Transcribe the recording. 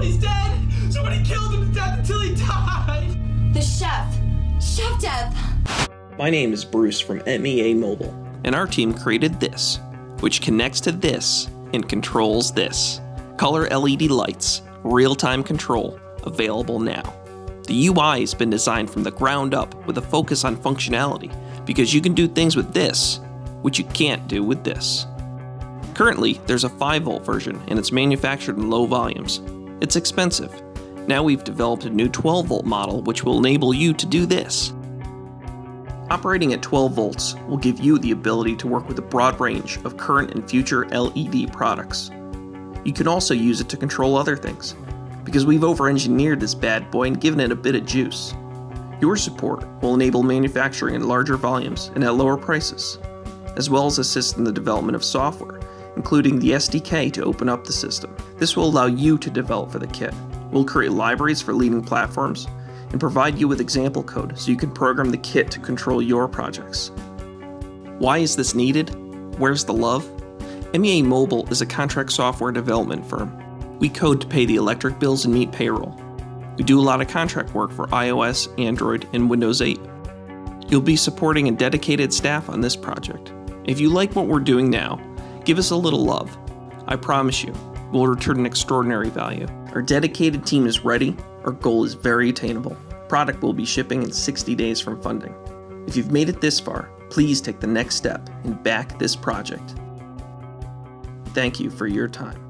Nobody's dead! Somebody killed him to death until he died! The chef. Chef Death. My name is Bruce from MEA Mobile, and our team created this, which connects to this and controls this. Color LED lights, real time control, available now. The UI has been designed from the ground up with a focus on functionality because you can do things with this, which you can't do with this. Currently, there's a 5 volt version and it's manufactured in low volumes. It's expensive. Now we've developed a new 12 volt model which will enable you to do this. Operating at 12 volts will give you the ability to work with a broad range of current and future LED products. You can also use it to control other things, because we've over engineered this bad boy and given it a bit of juice. Your support will enable manufacturing in larger volumes and at lower prices, as well as assist in the development of software, including the SDK to open up the system. This will allow you to develop for the kit. We'll create libraries for leading platforms and provide you with example code so you can program the kit to control your projects. Why is this needed? Where's the love? MEA Mobile is a contract software development firm. We code to pay the electric bills and meet payroll. We do a lot of contract work for iOS, Android, and Windows 8. You'll be supporting a dedicated staff on this project. If you like what we're doing now, give us a little love. I promise you, we'll return an extraordinary value. Our dedicated team is ready, our goal is very attainable. Product will be shipping in 60 days from funding. If you've made it this far, please take the next step and back this project. Thank you for your time.